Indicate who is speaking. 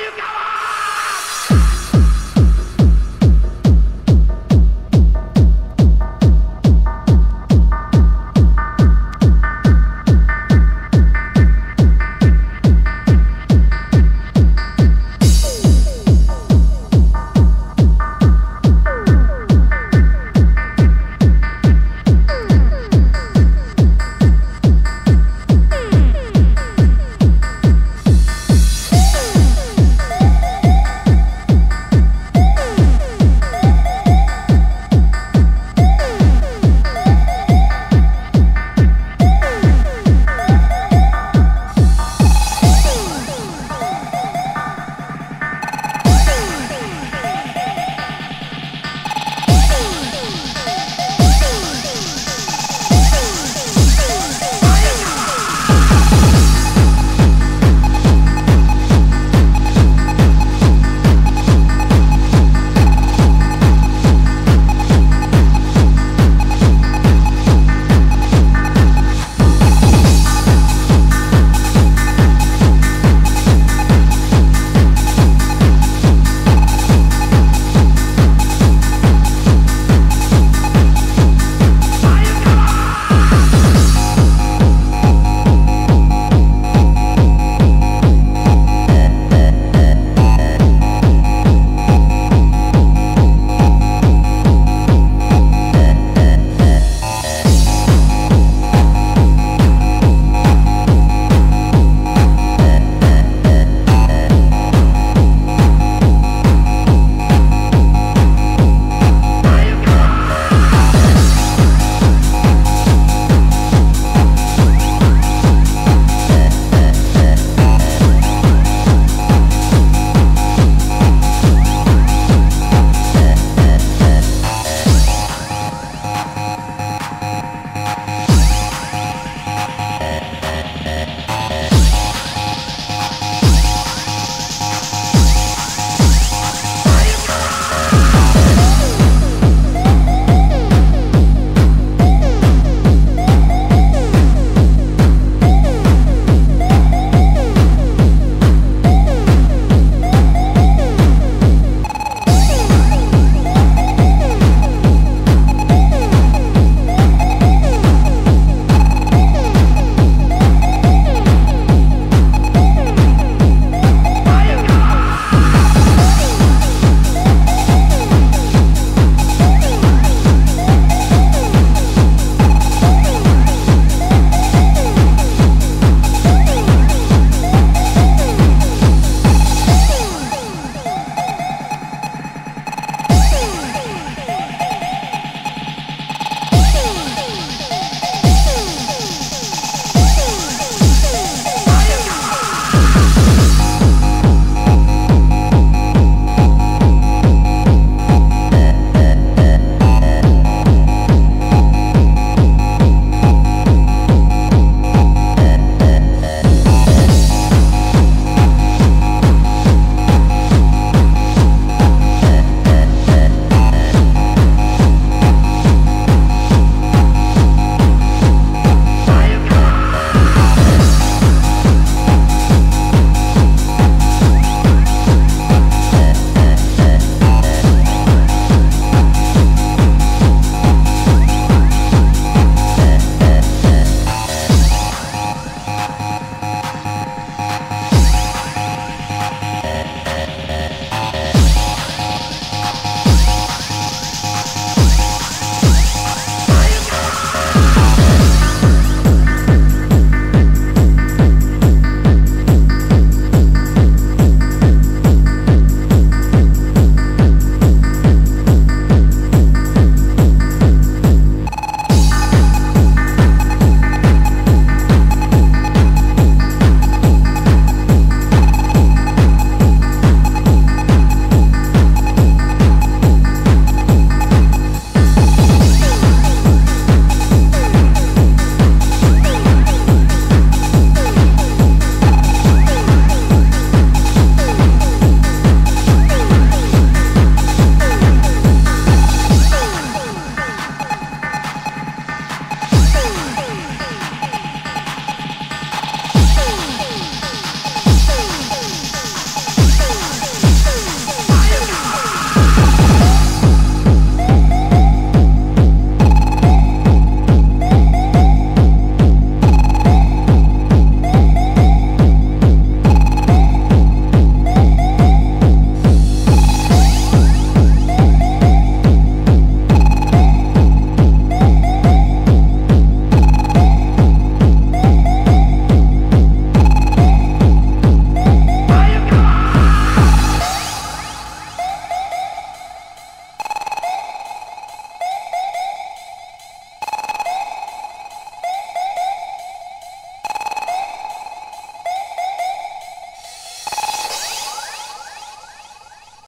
Speaker 1: you got